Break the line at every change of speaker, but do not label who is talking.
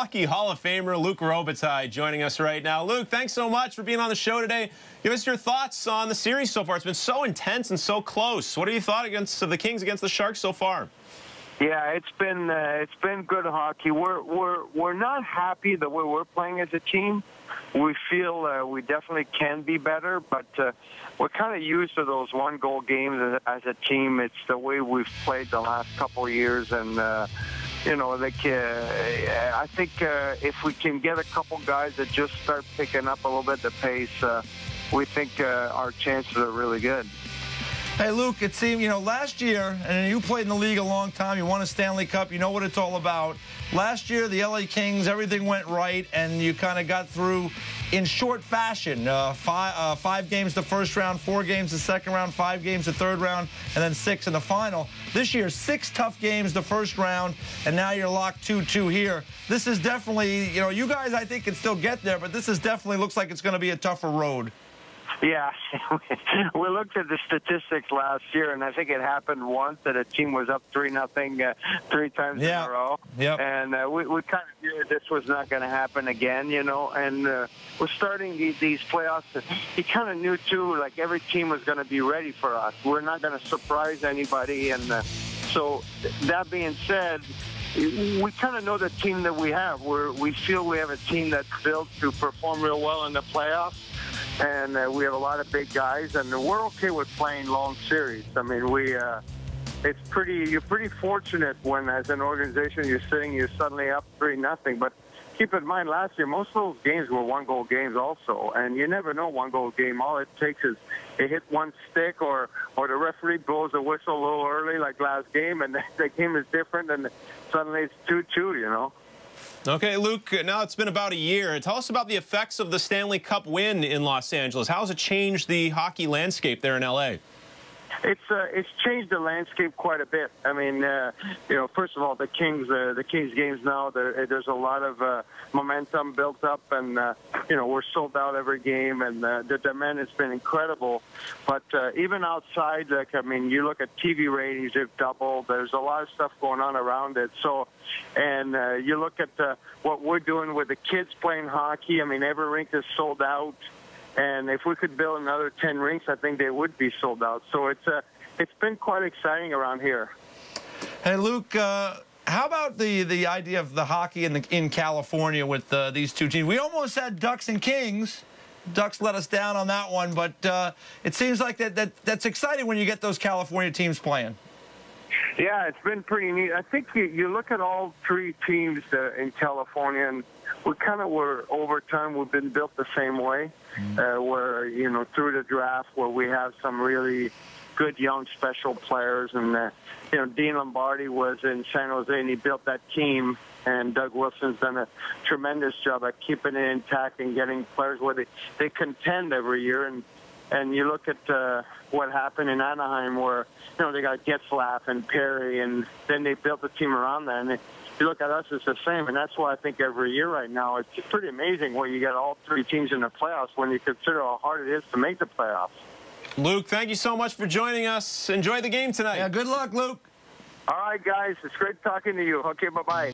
Hockey Hall of Famer Luc Robitaille joining us right now. Luc, thanks so much for being on the show today. Give us your thoughts on the series so far. It's been so intense and so close. What have you thought against of the Kings against the Sharks so far?
Yeah, it's been uh, it's been good hockey. We're we're we're not happy the way we're playing as a team. We feel uh, we definitely can be better, but uh, we're kind of used to those one goal games as a team. It's the way we've played the last couple years, and uh, you know, like uh, I think uh, if we can get a couple guys that just start picking up a little bit the pace, uh, we think uh, our chances are really good.
Hey, Luc, it seemed, you know, last year, and you played in the league a long time, you won a Stanley Cup, you know what it's all about. Last year, the LA Kings, everything went right, and you kind of got through in short fashion. Uh, five, uh, five games the first round, four games the second round, five games the third round, and then six in the final. This year, six tough games the first round, and now you're locked 2-2 here. This is definitely, you know, you guys, I think, can still get there, but this is definitely looks like it's going to be a tougher road.
Yeah, we looked at the statistics last year, and I think it happened once that a team was up three nothing uh, three times
yeah.
in a row.
Yep.
And uh, we, we kind of knew this was not going to happen again, you know. And uh, we're starting these, these playoffs. You kind of knew too, like every team was going to be ready for us. We're not going to surprise anybody, and uh, so that being said we kind of know the team that we have. We're, we feel we have a team that's built to perform real well in the playoffs and uh, we have a lot of big guys, and we're okay with playing long series. I mean, we. Uh, it's pretty. You're pretty fortunate when, as an organization, you're sitting, you're suddenly up three nothing. But keep in mind, last year most of those games were one-goal games also, and you never know one-goal game. All it takes is it hit one stick, or or the referee blows a whistle a little early, like last game, and the game is different, and suddenly it's two-two. You know.
Okay, Luc, now it's been about a year. Tell us about the effects of the Stanley Cup win in Los Angeles. How has it changed the hockey landscape there in L.A.?
It's uh, it's changed the landscape quite a bit. I mean, uh, you know, first of all, the Kings uh, the Kings games now there, there's a lot of uh, momentum built up, and uh, you know we're sold out every game, and uh, the demand has been incredible. But uh, even outside, like I mean, you look at TV ratings have doubled. There's a lot of stuff going on around it. So, and uh, you look at uh, what we're doing with the kids playing hockey. I mean, every rink is sold out. And if we could build another 10 rinks, I think they would be sold out. So it's uh, it's been quite exciting around here.
Hey, Luc. uh, how about the, the idea of the hockey in, the, in California with uh, these two teams? We almost had Ducks and Kings. Ducks let us down on that one, but uh, it seems like that, that that's exciting when you get those California teams playing.
Yeah, it's been pretty neat. I think you, you look at all three teams uh, in California, and we kind of were over time. We've been built the same way, mm-hmm. uh, where you know through the draft, where we have some really good young special players, and uh, you know Dean Lombardi was in San Jose, and he built that team. And Doug Wilson's done a tremendous job at keeping it intact and getting players where they, they contend every year. And and you look at uh, what happened in Anaheim, where you know they got Getzlaf and Perry, and then they built the team around that. And you look at us, it's the same, and that's why I think every year right now it's pretty amazing where you get all three teams in the playoffs when you consider how hard it is to make the playoffs.
Luc, thank you so much for joining us. Enjoy the game tonight.
Yeah, good luck, Luc.
All right, guys. It's great talking to you. Okay, bye-bye.